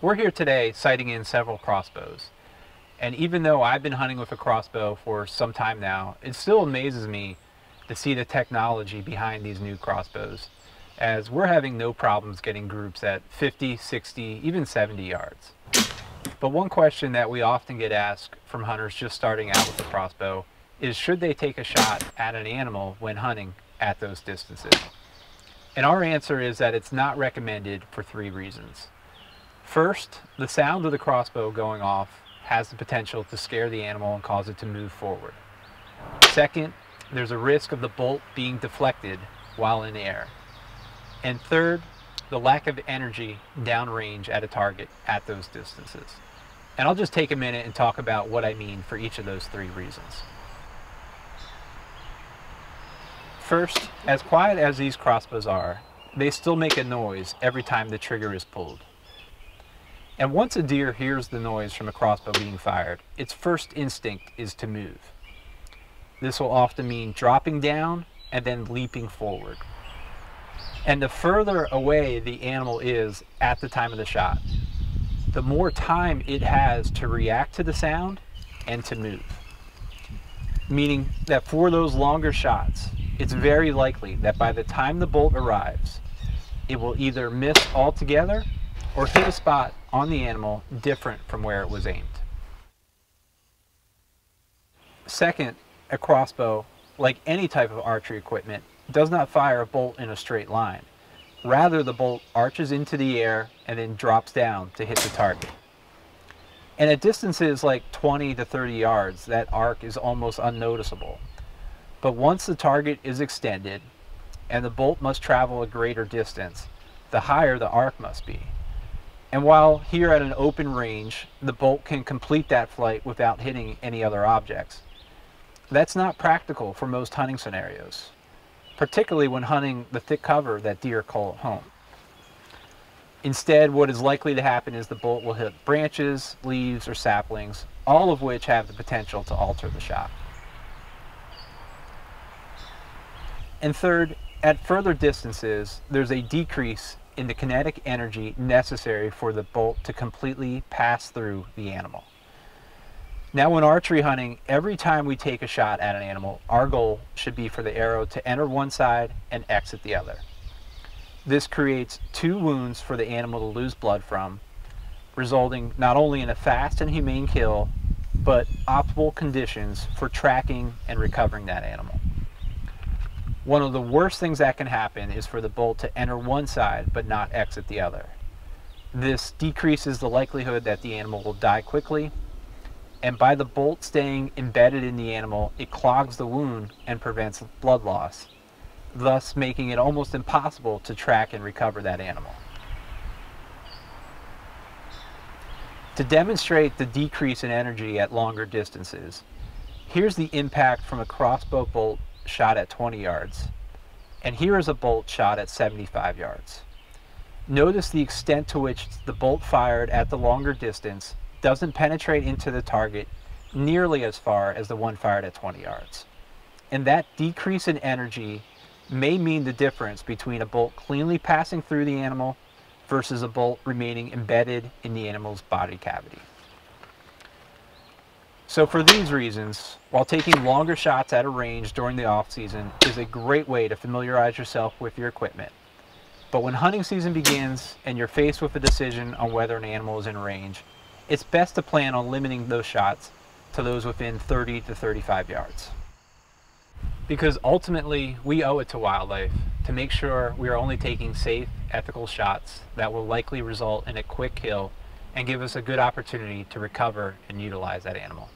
We're here today sighting in several crossbows. And even though I've been hunting with a crossbow for some time now, it still amazes me to see the technology behind these new crossbows, as we're having no problems getting groups at 50, 60, even 70 yards. But one question that we often get asked from hunters just starting out with a crossbow is should they take a shot at an animal when hunting at those distances? And our answer is that it's not recommended for three reasons. First, the sound of the crossbow going off has the potential to scare the animal and cause it to move forward. Second, there's a risk of the bolt being deflected while in air. And third, the lack of energy downrange at a target at those distances. And I'll just take a minute and talk about what I mean for each of those three reasons. First, as quiet as these crossbows are, they still make a noise every time the trigger is pulled. And once a deer hears the noise from a crossbow being fired, its first instinct is to move. This will often mean dropping down and then leaping forward. And the further away the animal is at the time of the shot, the more time it has to react to the sound and to move. Meaning that for those longer shots, it's very likely that by the time the bolt arrives, it will either miss altogether or hit a spot on the animal different from where it was aimed. Second, a crossbow, like any type of archery equipment, does not fire a bolt in a straight line. Rather, the bolt arches into the air and then drops down to hit the target. And at distances like 20 to 30 yards, that arc is almost unnoticeable. But once the target is extended and the bolt must travel a greater distance, the higher the arc must be. And while here at an open range, the bolt can complete that flight without hitting any other objects, that's not practical for most hunting scenarios, particularly when hunting the thick cover that deer call home. Instead, what is likely to happen is the bolt will hit branches, leaves, or saplings, all of which have the potential to alter the shot. And third, at further distances, there's a decrease in the kinetic energy necessary for the bolt to completely pass through the animal. Now when archery hunting, every time we take a shot at an animal, our goal should be for the arrow to enter one side and exit the other. This creates two wounds for the animal to lose blood from, resulting not only in a fast and humane kill, but optimal conditions for tracking and recovering that animal. One of the worst things that can happen is for the bolt to enter one side but not exit the other. This decreases the likelihood that the animal will die quickly, and by the bolt staying embedded in the animal, it clogs the wound and prevents blood loss, thus making it almost impossible to track and recover that animal. To demonstrate the decrease in energy at longer distances, here's the impact from a crossbow bolt shot at 20 yards, and here is a bolt shot at 75 yards. Notice the extent to which the bolt fired at the longer distance doesn't penetrate into the target nearly as far as the one fired at 20 yards. And that decrease in energy may mean the difference between a bolt cleanly passing through the animal versus a bolt remaining embedded in the animal's body cavity. So for these reasons, while taking longer shots at a range during the off season is a great way to familiarize yourself with your equipment. But when hunting season begins and you're faced with a decision on whether an animal is in range, it's best to plan on limiting those shots to those within 30 to 35 yards. Because ultimately, we owe it to wildlife to make sure we are only taking safe, ethical shots that will likely result in a quick kill and give us a good opportunity to recover and utilize that animal.